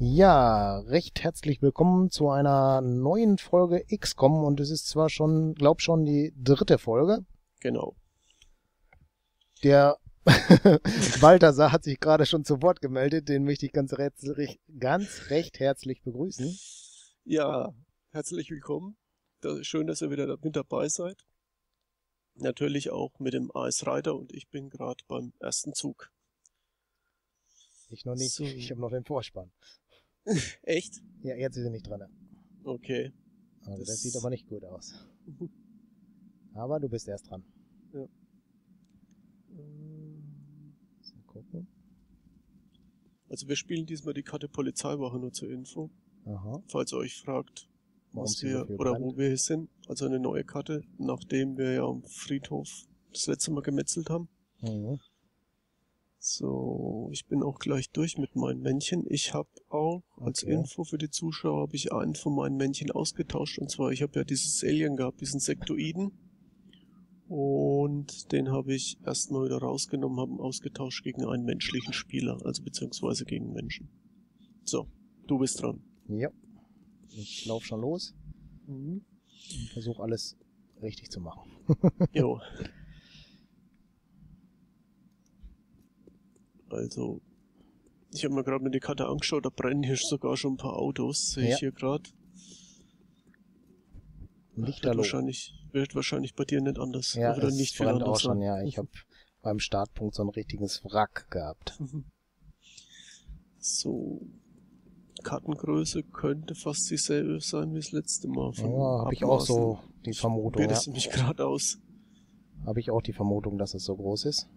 Ja, recht herzlich willkommen zu einer neuen Folge XCOM und es ist zwar schon, glaub schon, die dritte Folge. Genau. Der Balthasar hat sich gerade schon zu Wort gemeldet, den möchte ich ganz, recht, ganz recht herzlich begrüßen. Ja, herzlich willkommen. Schön, dass ihr wieder mit dabei seid. Natürlich auch mit dem AS Reiter und ich bin gerade beim ersten Zug. Ich noch nicht, so. ich habe noch den Vorspann. Echt? Ja, jetzt ist er nicht dran. Okay. Also das, das sieht aber nicht gut aus. aber du bist erst dran. Ja. So, gucken. Also wir spielen diesmal die Karte Polizeiwache nur zur Info. Aha. Falls ihr euch fragt, Warum was wir oder wo wir hier sind. Also eine neue Karte, nachdem wir ja am Friedhof das letzte Mal gemetzelt haben. Mhm. So, ich bin auch gleich durch mit meinen Männchen. Ich habe auch als okay. Info für die Zuschauer habe ich einen von meinen Männchen ausgetauscht und zwar ich habe ja dieses Alien gehabt, diesen Sektoiden und den habe ich erstmal wieder rausgenommen, habe ihn ausgetauscht gegen einen menschlichen Spieler, also beziehungsweise gegen Menschen. So, du bist dran. Ja, ich lauf schon los mhm. und versuche alles richtig zu machen. jo. Also, ich habe mir gerade mit der Karte angeschaut, da brennen hier sogar schon ein paar Autos, sehe ja. ich hier gerade. Wird wahrscheinlich, wird wahrscheinlich bei dir nicht anders. Ja, oder es nicht brennt auch schon, ja. Ich habe beim Startpunkt so ein richtiges Wrack gehabt. So. Kartengröße könnte fast dieselbe sein wie das letzte Mal. ja, habe ich auch so die Vermutung. Bildest ja. mich gerade aus? Habe ich auch die Vermutung, dass es so groß ist.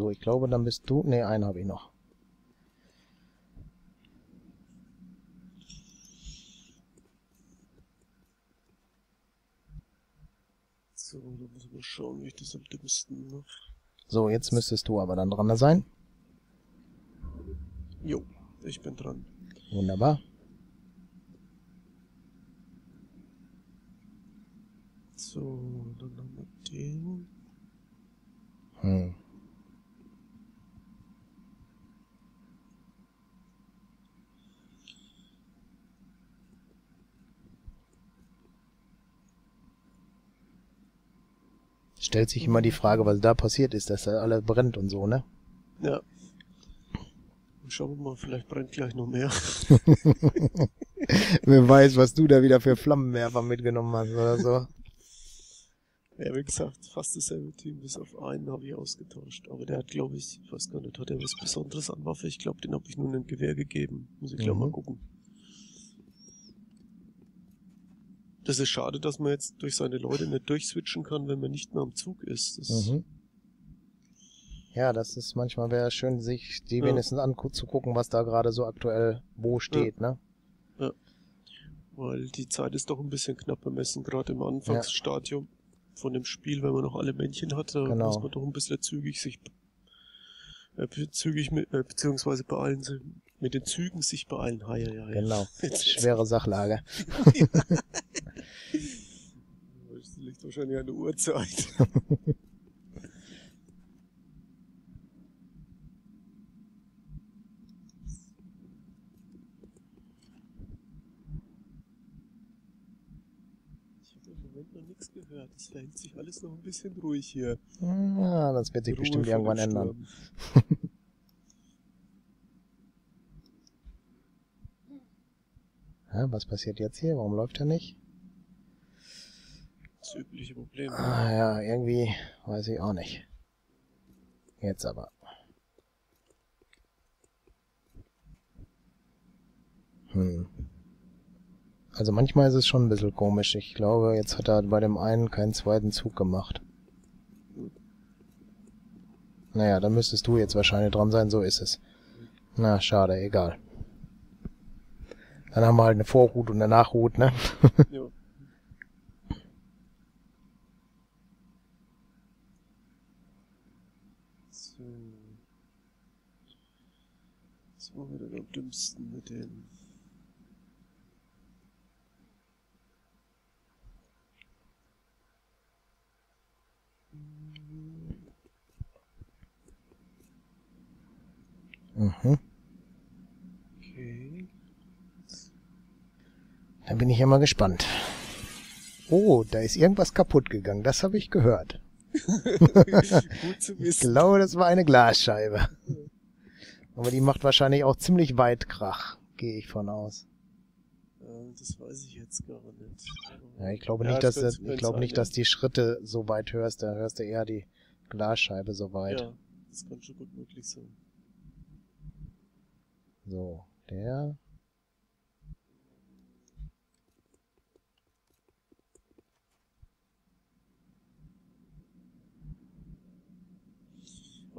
So, ich glaube, dann bist du... Ne, einen habe ich noch. So, dann müssen wir schauen, wie ich das am dümmsten mache. So, jetzt müsstest du aber dann dran sein. Jo, ich bin dran. Wunderbar. So, dann haben wir den. Hm. Stellt sich immer die Frage, was da passiert ist, dass da alles brennt und so, ne? Ja. Schauen wir mal, vielleicht brennt gleich noch mehr. Wer weiß, was du da wieder für Flammenwerfer mitgenommen hast oder so. Ja, wie gesagt, fast dasselbe Team, bis auf einen habe ich ausgetauscht. Aber der hat, glaube ich, ich weiß gar nicht, hat er was Besonderes an Waffe? Ich glaube, den habe ich nur ein Gewehr gegeben. Muss ich gleich mhm. mal gucken. Das ist schade, dass man jetzt durch seine Leute nicht durchswitchen kann, wenn man nicht mehr am Zug ist. Das mhm. Ja, das ist manchmal wäre schön, sich die ja. wenigstens anzugucken, was da gerade so aktuell wo steht, ja. ne? Ja. Weil die Zeit ist doch ein bisschen knapp bemessen, gerade im Anfangsstadium ja. von dem Spiel, wenn man noch alle Männchen hat, da genau. muss man doch ein bisschen zügig sich äh, zügig mit, äh, beziehungsweise beeilen, mit den Zügen sich beeilen. Ha, ja, ja, Genau. Schwere Sachlage. liegt wahrscheinlich an der Uhrzeit. Ich habe im Moment noch nichts gehört. Es verhält sich alles noch ein bisschen ruhig hier. Ja, das wird sich Ruhe bestimmt irgendwann ändern. Ja, was passiert jetzt hier? Warum läuft er nicht? Das übliche Problem. Ah, ja, irgendwie weiß ich auch nicht. Jetzt aber. Hm. Also manchmal ist es schon ein bisschen komisch. Ich glaube, jetzt hat er bei dem einen keinen zweiten Zug gemacht. Naja, dann müsstest du jetzt wahrscheinlich dran sein, so ist es. Na, schade, egal. Dann haben wir halt eine Vorhut und eine Nachhut, ne? ja. Das war wieder am dümmsten mit den Mhm. Okay. Dann bin ich ja mal gespannt. Oh, da ist irgendwas kaputt gegangen. Das habe ich gehört. Gut zu wissen. Ich glaube, das war eine Glasscheibe. Aber die macht wahrscheinlich auch ziemlich weit Krach, gehe ich von aus. Das weiß ich jetzt gar nicht. Ja, ich glaube ja, nicht, dass das, ich glaube nicht, dass die Schritte so weit hörst. Da hörst du eher die Glasscheibe so weit. Ja, das kann schon gut möglich sein. So, der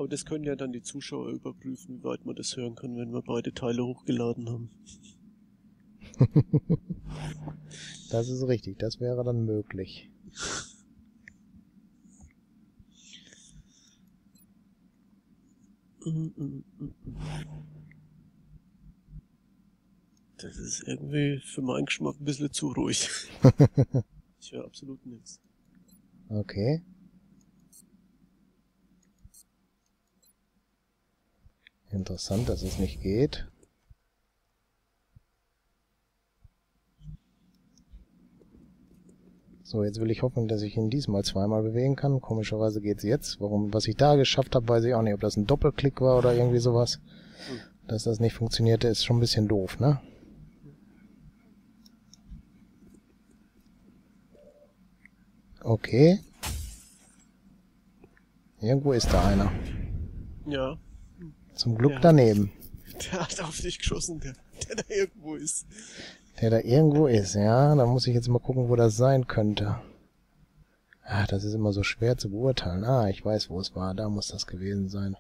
Aber das können ja dann die Zuschauer überprüfen, wie weit man das hören kann, wenn wir beide Teile hochgeladen haben. das ist richtig, das wäre dann möglich. Das ist irgendwie für meinen Geschmack ein bisschen zu ruhig. ich höre absolut nichts. Okay. Interessant, dass es nicht geht. So, jetzt will ich hoffen, dass ich ihn diesmal zweimal bewegen kann. Komischerweise geht's jetzt. Warum, was ich da geschafft habe, weiß ich auch nicht. Ob das ein Doppelklick war oder irgendwie sowas. Dass das nicht funktionierte, ist schon ein bisschen doof, ne? Okay. Irgendwo ist da einer. Ja. Zum Glück der daneben. der hat auf dich geschossen, der, der da irgendwo ist. Der da irgendwo ist, ja. Da muss ich jetzt mal gucken, wo das sein könnte. Ah, das ist immer so schwer zu beurteilen. Ah, ich weiß, wo es war. Da muss das gewesen sein.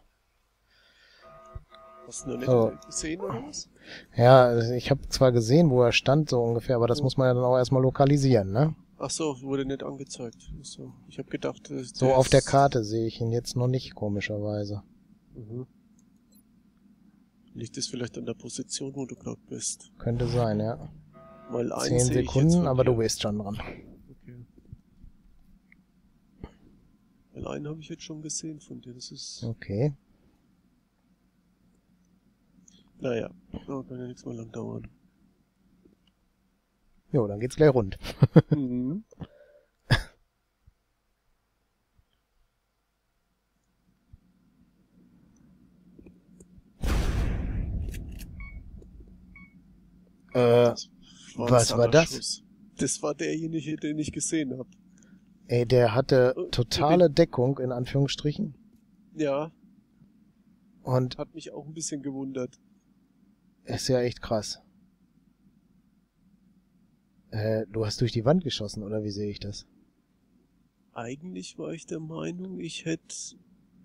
Hast du noch nicht oh. gesehen oder was? Ja, ich habe zwar gesehen, wo er stand, so ungefähr, aber das oh. muss man ja dann auch erstmal lokalisieren, ne? Ach so, wurde nicht angezeigt. So, ich habe gedacht, so auf der Karte sehe ich ihn jetzt noch nicht komischerweise. Mhm. Liegt es vielleicht an der Position, wo du gerade bist? Könnte sein, ja. Weil Zehn Sekunden, aber du bist schon dran. Okay. Weil einen habe ich jetzt schon gesehen von dir, das ist... Okay. Naja, oh, kann ja nichts mehr lang dauern. Jo, dann geht's gleich rund. mhm. Äh, was war das? Schuss. Das war derjenige, den ich gesehen habe. Ey, der hatte äh, totale Deckung, in Anführungsstrichen. Ja. Und. Hat mich auch ein bisschen gewundert. Ist ja echt krass. Äh, du hast durch die Wand geschossen, oder wie sehe ich das? Eigentlich war ich der Meinung, ich hätte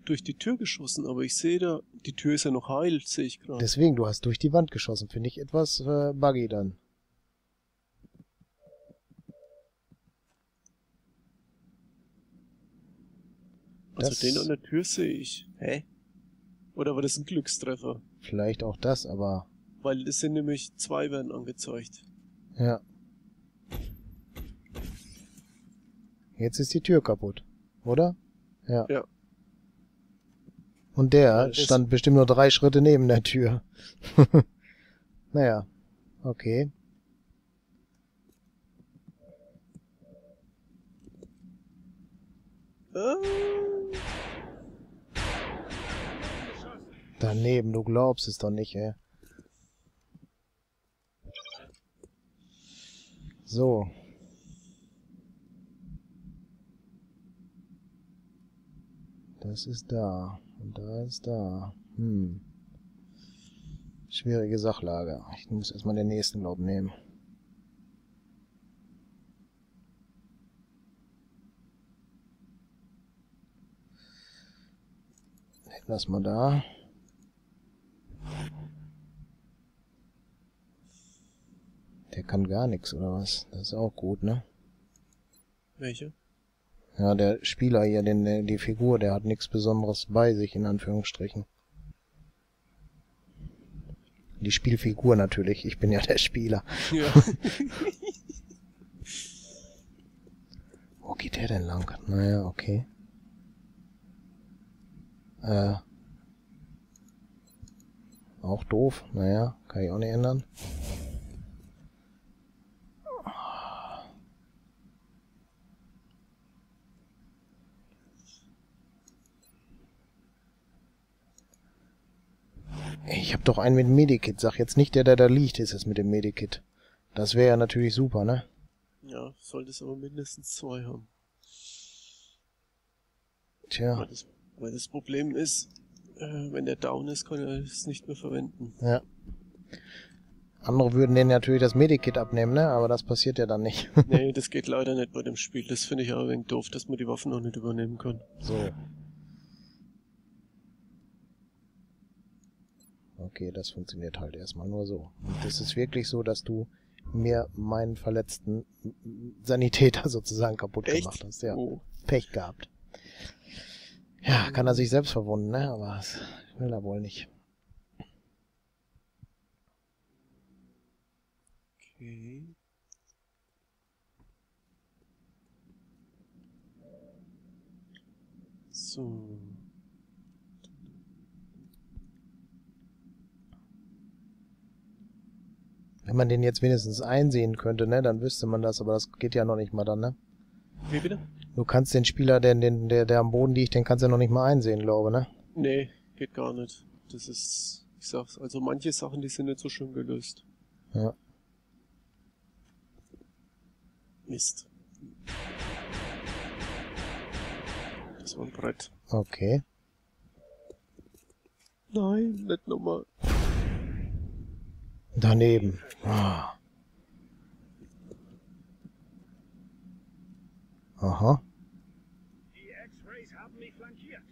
durch die Tür geschossen, aber ich sehe da, die Tür ist ja noch heil, sehe ich gerade. Deswegen, du hast durch die Wand geschossen. Finde ich etwas äh, buggy dann. Also das den an der Tür sehe ich. Hä? Oder war das ein Glückstreffer? Vielleicht auch das, aber... Weil es sind nämlich zwei werden angezeigt. Ja. Jetzt ist die Tür kaputt, oder? Ja. Ja. Und der stand bestimmt nur drei Schritte neben der Tür. naja, okay. Daneben, du glaubst es doch nicht, ey. So. Das ist da. Und da ist da. Hm. Schwierige Sachlage. Ich muss erstmal den nächsten Glaub nehmen. Lass mal da. Der kann gar nichts, oder was? Das ist auch gut, ne? Welche? Ja, der Spieler hier, den, die Figur, der hat nichts Besonderes bei sich, in Anführungsstrichen. Die Spielfigur natürlich, ich bin ja der Spieler. Ja. Wo geht der denn lang? Naja, okay. Äh. Auch doof. Naja, kann ich auch nicht ändern. Ich habe doch einen mit Medikit. Sag jetzt nicht, der, der da liegt, ist es mit dem Medikit. Das wäre ja natürlich super, ne? Ja, solltest aber mindestens zwei haben. Tja. Weil das, weil das Problem ist, äh, wenn der down ist, kann er es nicht mehr verwenden. Ja. Andere würden denen natürlich das Medikit abnehmen, ne? Aber das passiert ja dann nicht. nee, das geht leider nicht bei dem Spiel. Das finde ich aber ein wenig doof, dass man die Waffen noch nicht übernehmen kann. So. Okay, das funktioniert halt erstmal nur so. Und das ist wirklich so, dass du mir meinen verletzten Sanitäter sozusagen kaputt Echt? gemacht hast. Ja. Oh. Pech gehabt. Ja, kann er sich selbst verwunden, ne? Aber das will er wohl nicht. Okay. So. Wenn man den jetzt wenigstens einsehen könnte, ne, dann wüsste man das, aber das geht ja noch nicht mal dann, ne? Wie bitte? Du kannst den Spieler, der, den, der, der am Boden liegt, den kannst du noch nicht mal einsehen, glaube, ne? Nee, geht gar nicht. Das ist, ich sag's, also manche Sachen, die sind nicht so schön gelöst. Ja. Mist. Das war ein Brett. Okay. Nein, nicht nochmal. Daneben. Ah. Aha. Die X-Rays haben mich flankiert.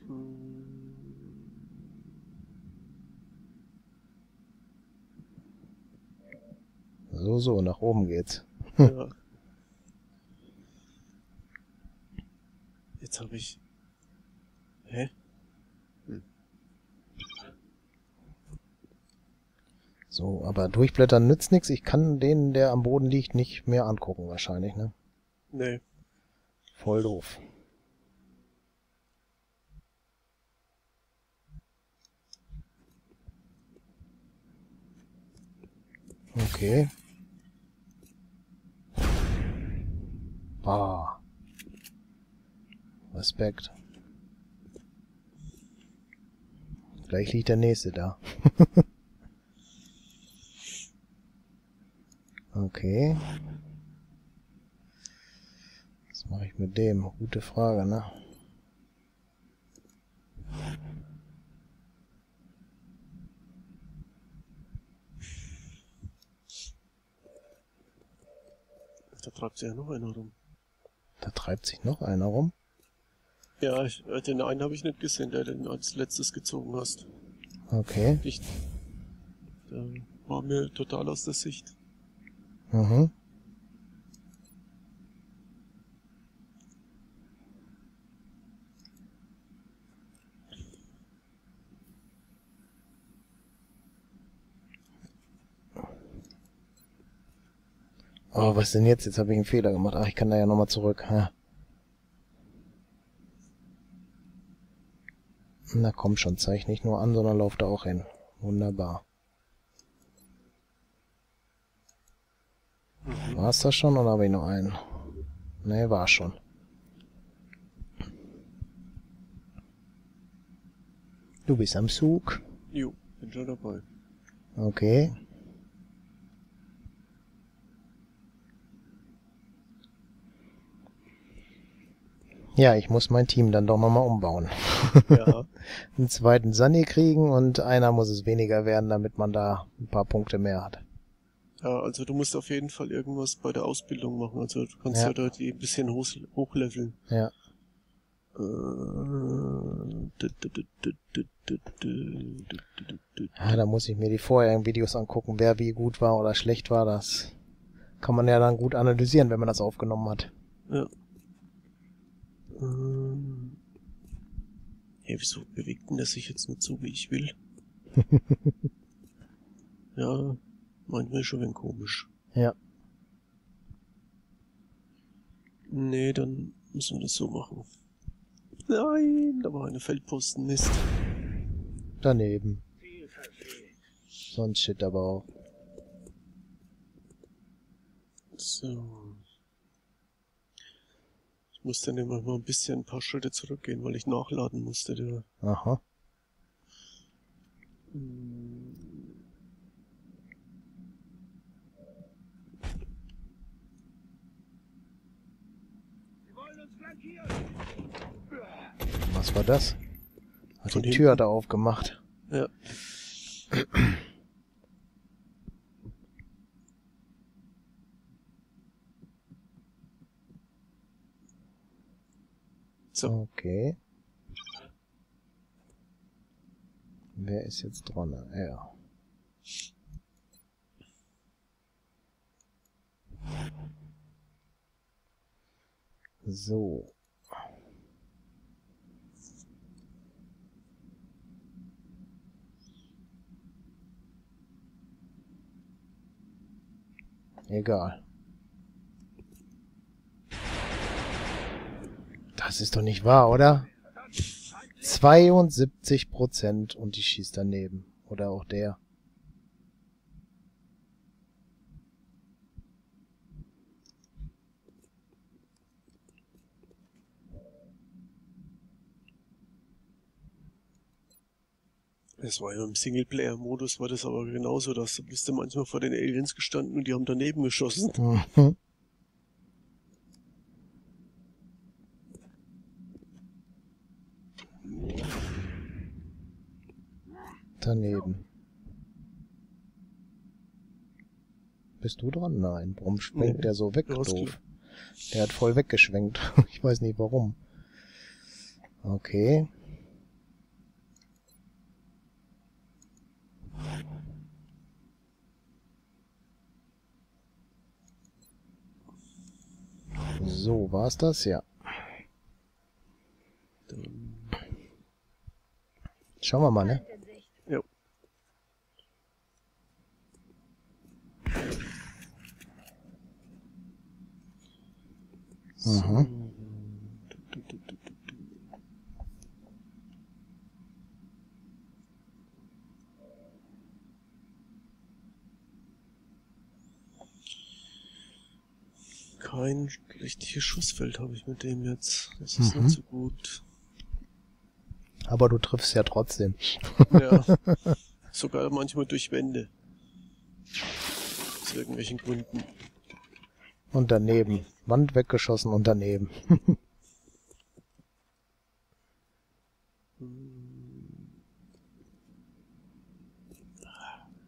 So, so, nach oben geht's. Ja. Jetzt habe ich. Hä? So, aber durchblättern nützt nichts. Ich kann den, der am Boden liegt, nicht mehr angucken wahrscheinlich, ne? Nee. Voll doof. Okay. Bah. Respekt. Gleich liegt der nächste da. okay. Was mache ich mit dem? Gute Frage, ne? Da treibt sich ja noch einer rum. Da treibt sich noch einer rum. Ja, ich, äh, den einen habe ich nicht gesehen, der den als letztes gezogen hast. Okay. Ich, der war mir total aus der Sicht. Mhm. Oh, was denn jetzt? Jetzt habe ich einen Fehler gemacht. Ach, ich kann da ja nochmal zurück. Ja. Na komm schon, zeig nicht nur an, sondern lauf da auch hin. Wunderbar. War's das schon oder habe ich noch einen? Nee, war schon. Du bist am Zug. Jo, bin schon dabei. Okay. Ja, ich muss mein Team dann doch nochmal umbauen. Ja. Einen zweiten Sunny kriegen und einer muss es weniger werden, damit man da ein paar Punkte mehr hat. Ja, also du musst auf jeden Fall irgendwas bei der Ausbildung machen. Also du kannst ja, ja da die ein bisschen hoch, hochleveln. Ja. Ja, da muss ich mir die vorherigen Videos angucken, wer wie gut war oder schlecht war. Das kann man ja dann gut analysieren, wenn man das aufgenommen hat. Ja. Ähm. Hey, wieso bewegt denn das sich jetzt nicht so, wie ich will? ja, manchmal ist schon ein komisch. Ja. Nee, dann müssen wir das so machen. Nein, da war eine Feldposten, Mist. Daneben. Ziel verfehlt. So ein Shit aber auch. So. Ich musste dann immer mal ein bisschen ein paar Schritte zurückgehen, weil ich nachladen musste. Der. Aha. Hm. Was war das? Hat die Tür da aufgemacht. Ja. So. Okay. Wer ist jetzt dran? Er. So. Egal. Das ist doch nicht wahr, oder? 72 Prozent und die schießt daneben. Oder auch der. Es war ja im Singleplayer-Modus, war das aber genauso, dass du bist du manchmal vor den Aliens gestanden und die haben daneben geschossen. Mhm. Daneben. Bist du dran? Nein. Warum schwenkt nee, der so weg, doof? Der hat voll weggeschwenkt. ich weiß nicht warum. Okay. So, war's das? Ja. Schauen wir mal, ne? Jo. Mhm. Richtiges Schussfeld habe ich mit dem jetzt. Das ist mhm. nicht so gut. Aber du triffst ja trotzdem. Ja. Sogar manchmal durch Wände. Aus irgendwelchen Gründen. Und daneben. Wand weggeschossen und daneben.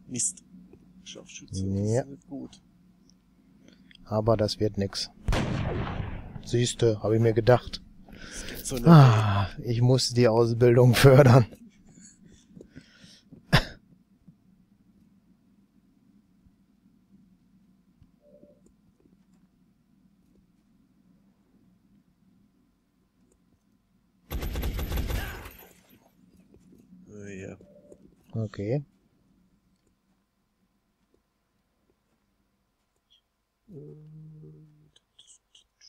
Mist. Scharfschütze. Ja. ist nicht gut. Aber das wird nix. Siehste, habe ich mir gedacht. So ah, ich muss die Ausbildung fördern. Ja. Okay.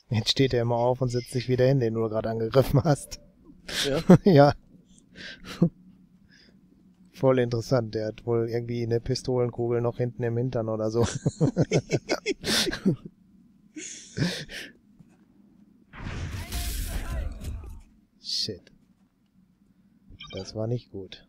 Jetzt steht er immer auf und setzt sich wieder hin, den du gerade angegriffen hast. Ja? ja. Voll interessant. Der hat wohl irgendwie eine Pistolenkugel noch hinten im Hintern oder so. Shit. Das war nicht gut.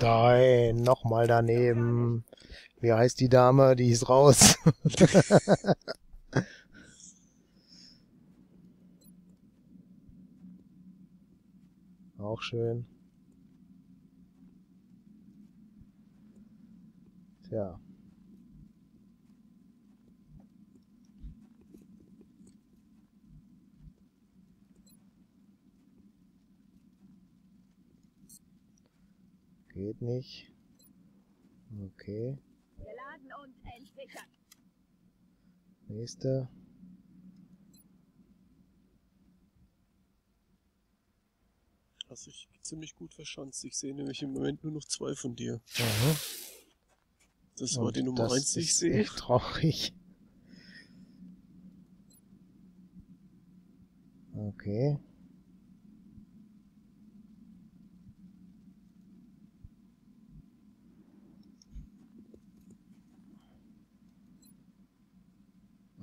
Nein, nochmal daneben. Wie heißt die Dame? Die ist raus. Auch schön. Tja. Geht nicht. Okay. Geladen und entsichert. Nächste. Hast dich ziemlich gut verschanzt. Ich sehe nämlich im Moment nur noch zwei von dir. Aha. Das war die Nummer 1, die ich sehe. Echt traurig. Okay.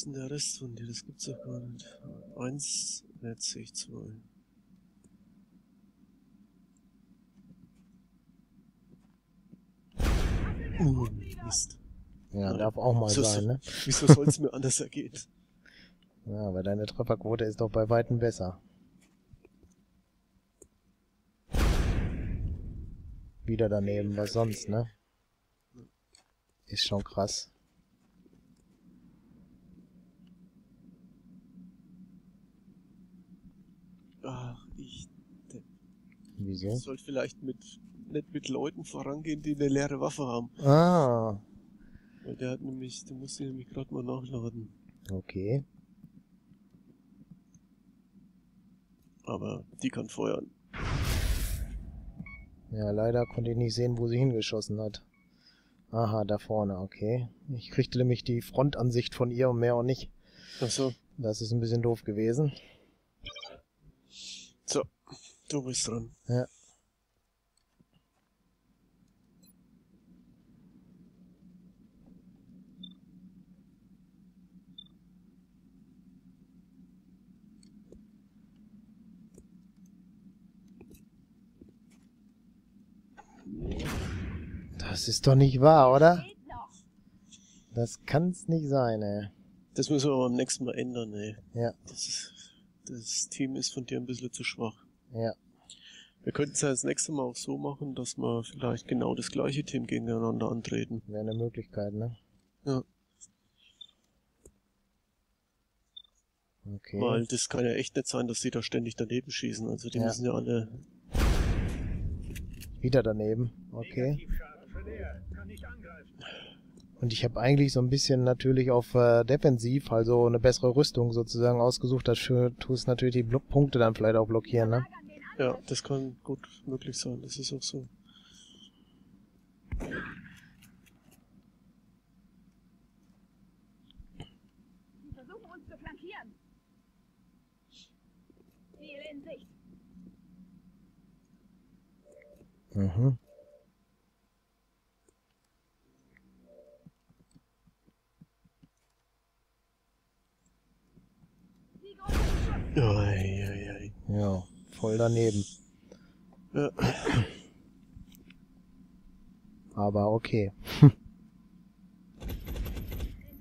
ist denn der Rest von dir? Das gibt's doch gar nicht. Eins, jetzt sehe ich zwei. Uh, Mist. Ja, darf auch mal Wieso, sein, ne? wieso soll es mir anders ergehen? Ja, aber deine Trefferquote ist doch bei Weitem besser. Wieder daneben, was sonst, ne? Ist schon krass. Ach, ich Wieso? sollte vielleicht mit nicht mit Leuten vorangehen, die eine leere Waffe haben. Ah, Weil der hat nämlich, der muss sie nämlich gerade mal nachladen. okay. Aber die kann feuern. Ja, leider konnte ich nicht sehen, wo sie hingeschossen hat. Aha, da vorne, okay. Ich kriegte nämlich die Frontansicht von ihr und mehr auch nicht. Achso, Das ist ein bisschen doof gewesen. so, du bist dran. Ja. Das ist doch nicht wahr, oder? Das kann's nicht sein, ey. Das müssen wir aber beim nächsten Mal ändern, ey. Ja, Das, ist, das Team ist von dir ein bisschen zu schwach. Ja. Wir könnten es ja das nächste Mal auch so machen, dass wir vielleicht genau das gleiche Team gegeneinander antreten. Wäre eine Möglichkeit, ne? Ja. Okay. Weil das kann ja echt nicht sein, dass die da ständig daneben schießen. Also die Ja. müssen ja alle. Wieder daneben. Okay. Und ich habe eigentlich so ein bisschen natürlich auf äh, defensiv, also eine bessere Rüstung sozusagen ausgesucht. Dafür tust natürlich die Blo Punkte dann vielleicht auch blockieren, ne? Ja, das kann gut möglich sein. Das ist auch so. Sie versuchen uns zu flankieren. Ziel in Sicht. Mhm. Schuss. Ei, ei, ei. Ja, voll daneben. Ja. Aber okay.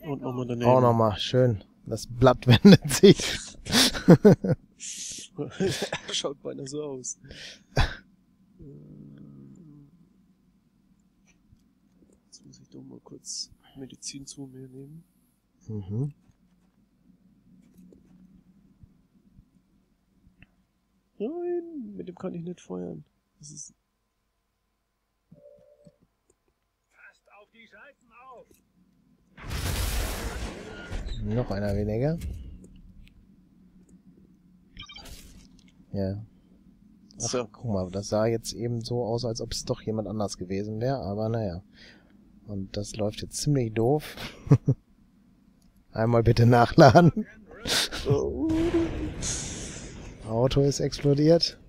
Und nochmal daneben. Auch nochmal, schön. Das Blatt wendet sich. Schaut beinahe so aus. Jetzt muss ich doch mal kurz Medizin zu mir nehmen. mhm. Nein, mit dem kann ich nicht feuern. Das ist, Passt auf die Seiten auf. Noch einer weniger. Ja. Ach, so. guck mal, das sah jetzt eben so aus, als ob es doch jemand anders gewesen wäre, aber naja. Und das läuft jetzt ziemlich doof. Einmal bitte nachladen. Oh. Auto ist explodiert.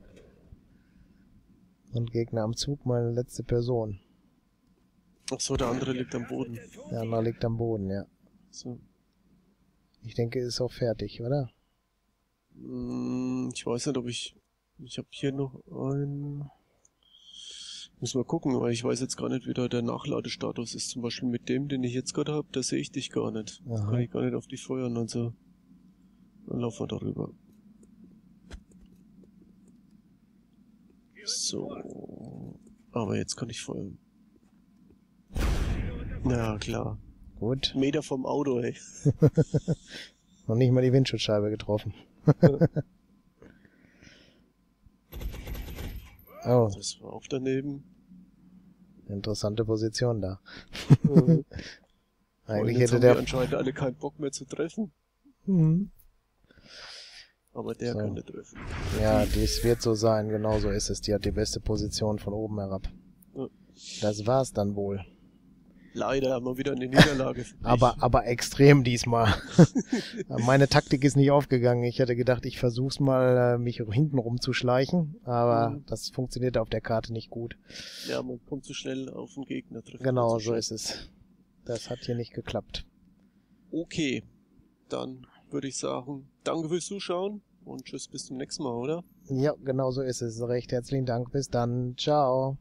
Und Gegner am Zug, meine letzte Person. Ach so, der andere liegt am Boden. Der andere liegt am Boden, ja. So. Ich denke, ist auch fertig, oder? Mm, Ich weiß nicht, ob ich. Ich habe hier noch ein. Müssen wir gucken, weil ich weiß jetzt gar nicht, wie da der Nachladestatus ist. Zum Beispiel mit dem, den ich jetzt gerade habe, da sehe ich dich gar nicht. Da Aha. kann ich gar nicht auf dich feuern, also. Dann laufen wir darüber. So. Aber jetzt kann ich voll. Ja, klar. Gut. Meter vom Auto, ey. Noch nicht mal die Windschutzscheibe getroffen. oh. Das war auch daneben. Interessante Position da. Mhm. Eigentlich hätte der anscheinend alle keinen Bock mehr zu treffen. Mhm. Aber der so. könnte treffen. Ja, dies wird so sein, genau so ist es. Die hat die beste Position von oben herab. Ja. Das war's dann wohl. Leider haben wir wieder eine Niederlage. aber, aber extrem diesmal. Meine Taktik ist nicht aufgegangen. Ich hätte gedacht, ich versuch's mal, äh, mich hinten rumzuschleichen, aber mhm. das funktioniert auf der Karte nicht gut. Ja, man kommt zu schnell auf den Gegner. Genau, so ist es. Das hat hier nicht geklappt. Okay, dann würde ich sagen, danke fürs Zuschauen und tschüss bis zum nächsten Mal, oder? Ja, genau so ist es. Recht herzlichen Dank. Bis dann. Ciao.